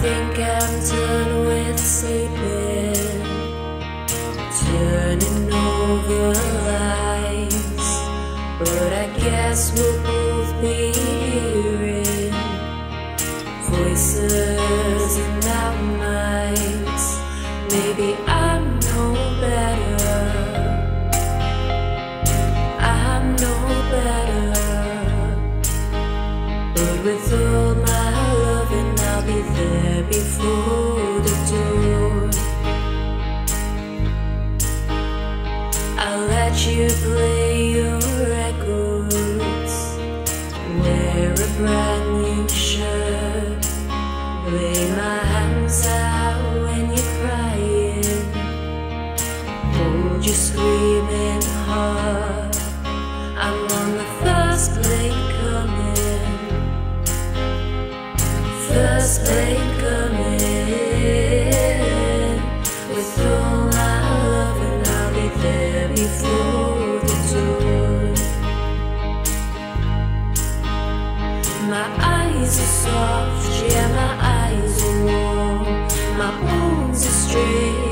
think I'm done with sleeping, turning over lies. But I guess we'll both be hearing voices in our minds. Maybe I'm no better. I'm no better. But with there before the door. I'll let you play your records. Wear a brand new shirt. Lay my hands out when you're crying. Hold your screaming heart. Bones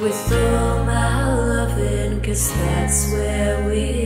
With all my loving, cause that's where we.